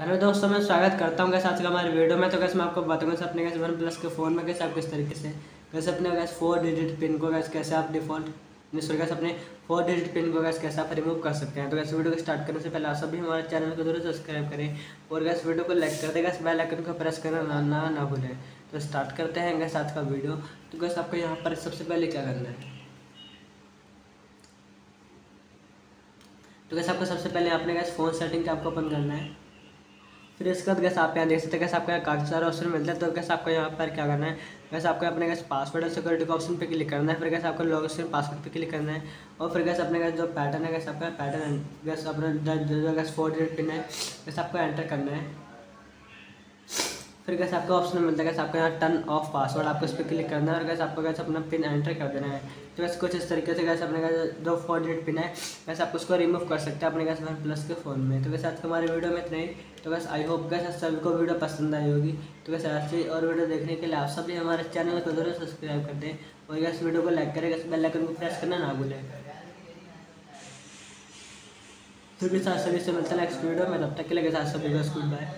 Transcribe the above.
Hello दोस्तों, मैं स्वागत करता हूँ कैसे आज का हमारे वीडियो में। तो कैसे मैं आपको बताऊँगा बताऊँगा अपने कैसे वन प्लस के फ़ोन में कैसे आप किस तरीके से कैसे अपने कैसे फोर डिजिट पिन को कैसे कैसे आप डिफ़ॉल्ट सॉरी कैसे अपने फोर डिजिट पिन को कैसे कैसे आप रिमूव कर सकते हैं। तो कैसे वीडियो को स्टार्ट करने से पहले आप सभी हमारे चैनल को ज़रूर सब्सक्राइब करें और कैसे वीडियो को लाइक कर देगा बेल आइकन को प्रेस करना ना ना ना भूलें। तो स्टार्ट करते हैं कैसे आज का वीडियो तो कैसे आपको यहाँ पर सबसे पहले क्या करना है? तो कैसे आपको सबसे पहले अपने कैसे फ़ोन सेटिंग आपको ओपन करना है। फिर इसके बाद कैसे आप यहाँ देख सकते हैं कैसे आपको काफ़ी सारे ऑप्शन मिलते हैं। तो कैसे आपको यहाँ पर क्या करना है? वैसे आपको अपने कैसे पासवर्ड और सिक्योरिटी का ऑप्शन पे क्लिक करना है। फिर कैसे आपको लॉग स्क्रीन पासवर्ड पे क्लिक करना है। और फिर कैसे अपने जो पैटर्न है कैसे आपका पैटर्न कैसे अपना जो फोर डिजिट है कैसे आपको एंटर करना है। फिर कैसे आपको ऑप्शन मिलता है कैसे आपको यहाँ टर्न ऑफ़ पासवर्ड आपको इस पर क्लिक करना है और कैसे आपको कैसे अपना पिन एंटर कर देना है। तो वैसे कुछ इस तरीके से कैसे अपने कैसे जो फोर डिजिट पिन है। वैसे आप उसको रिमूव कर सकते हैं अपने कैसे प्लस के फ़ोन में। तो वैसे आज हमारे वीडियो में इतना ही। तो वैसे आई होप कैसे सभी को वीडियो पसंद आई होगी। तो वैसे ऐसे और वीडियो देखने के लिए आप सभी हमारे चैनल को ज़रूर सब्सक्राइब कर दें और कैसे वीडियो को लाइक करें। कैसे बेल आइकन को प्रेस करना ना भूलें। फिर भी साथ सभी से मिलता है नेक्स्ट वीडियो में। तब तक के लिए साथ सभी गुड बाय